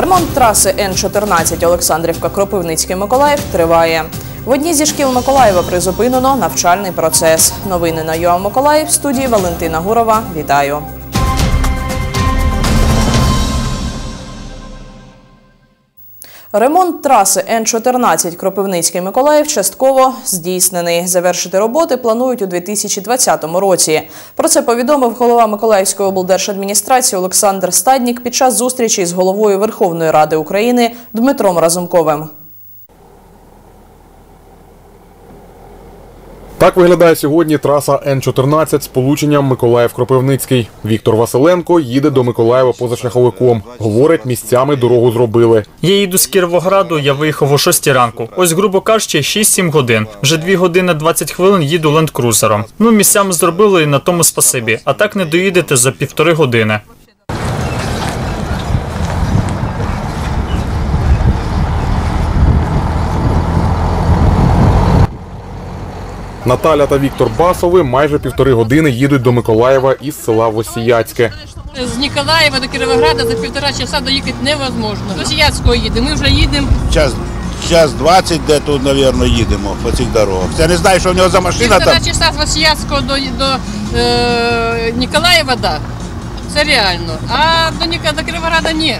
Ремонт траси Н-14 Олександрівка Кропивницький Миколаїв триває. В одній зі шкіл Миколаєва призупинено навчальний процес. Новини на ЮА Миколаїв студії Валентина Гурова. Вітаю. Ремонт траси Н-14 Кропивницький Миколаїв частково здійснений. Завершити роботи планують у 2020 році. Про це повідомив голова Миколаївської облдержадміністрації Олександр Стаднік під час зустрічі з головою Верховної Ради України Дмитром Разумковим. Так виглядає сьогодні траса Н-14 з полученням Миколаїв-Кропивницький. Віктор Василенко їде до Миколаєва позашляховиком. Говорить, місцями дорогу зробили. Я їду з Кіровограду, я виїхав о 6 ранку. Ось, грубо кажучи, 6-7 годин. Вже 2 години 20 хвилин їду лендкрузером. Ну, місцями зробили і на тому спасибі. А так не доїдете за півтори години. Наталя та Віктор Басови майже півтори години їдуть до Миколаєва із села Восіяцьке. З Ніколаєва до Кіровограда за півтора часа доїхати невозможно. До Сіяцького їдемо. Ми вже їдемо. час, час 20 де тут, мабуть, їдемо по цих дорогах. Я не знаю, що в нього за машина Півтора там. часа з Васіяцького до, до е, Ніколаєва, да. Це реально. А до, Ніка, до Кіровограда ні.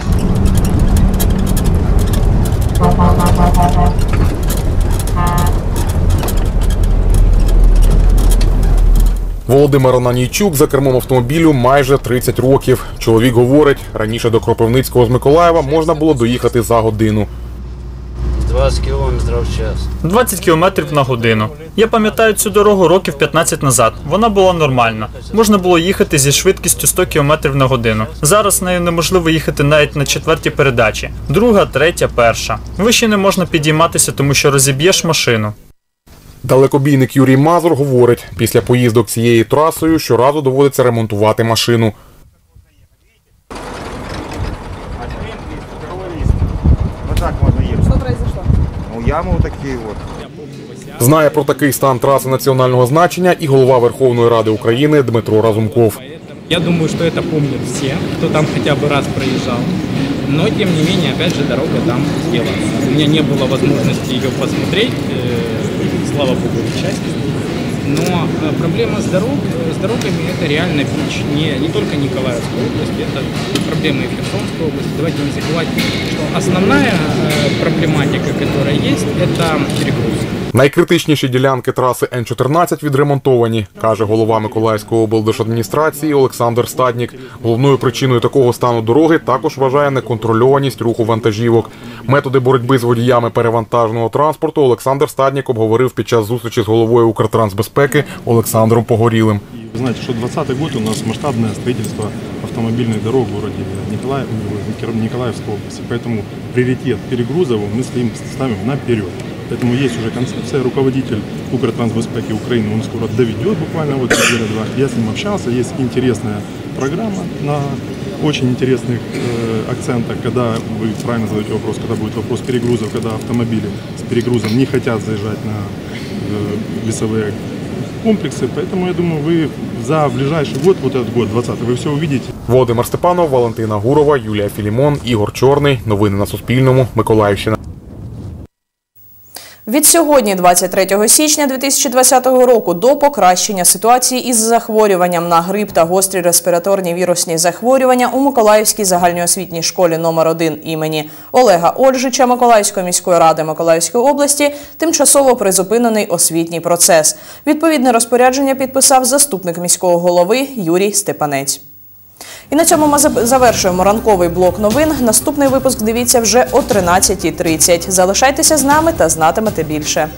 Володимир Ананійчук за кермом автомобілю майже 30 років. Чоловік говорить, раніше до Кропивницького з Миколаєва можна було доїхати за годину. 20 кілометрів в час. 20 км на годину. Я пам'ятаю цю дорогу років 15 назад. Вона була нормальна. Можна було їхати зі швидкістю 100 км на годину. Зараз нею неможливо їхати навіть на четвертій передачі. Друга, третя, перша. Вище не можна підійматися, тому що розіб'єш машину. Далекобійник Юрій Мазур говорить, після поїздок цією трасою щоразу доводиться ремонтувати машину. Вот так можно ехать. Что произошло? Ну, ямы вот такие вот. Знає про такий стан траси національного значення і голова Верховної Ради України Дмитро Разумков. Я думаю, что это помнят все, кто там хотя бы раз проезжал. Но, тем не менее, опять же, дорога там сделана. У меня не было возможности ее посмотреть, э, слава богу, к счастью. Но э, проблема с, дорог, с дорогами – это реально бич не, не только Николаевской области, это проблема и Херсонской области. Давайте не забывать, что основная э, проблематика, которая есть, это перегруз. Найкритичніші ділянки траси Н-14 відремонтовані, каже голова Миколаївської облдержадміністрації Олександр Стаднік. Головною причиною такого стану дороги також вважає неконтрольованість руху вантажівок. Методи боротьби з водіями перевантаженого транспорту Олександр Стаднік обговорив під час зустрічі з головою Укртрансбезпеки Олександром Погорілим. Вы знаете, что 2020 год у нас масштабное строительство автомобильных дорог в городе Николаев, в Николаевской области. Поэтому приоритет перегрузов мы стоим, ставим наперед. Поэтому есть уже концепция. Руководитель Укртрансбезпеки Украины, он скоро доведет буквально вот неделя-два. Я с ним общался, есть интересная программа на очень интересных э, акцентах, когда вы правильно задаете вопрос, когда будет вопрос перегрузов, когда автомобили с перегрузом не хотят заезжать на э, весовые комплексы. Поэтому я думаю, вы за ближайший год, вот этот год, 20 вы все увидите. Володимир Степанов, Валентина Гурова, Юлія Філімон, Ігор Чорний. Новини на Суспільному. Миколаївщина. Від сьогодні, 23 січня 2020 року, до покращення ситуації із захворюванням на грип та гострі респіраторні вірусні захворювання у Миколаївській загальноосвітній школі номер 1 імені Олега Ольжича Миколаївської міської ради Миколаївської області тимчасово призупинений освітній процес. Відповідне розпорядження підписав заступник міського голови Юрій Степанець. І на цьому ми завершуємо ранковий блок новин. Наступний випуск дивіться вже о 13.30. Залишайтеся з нами та знатимете більше.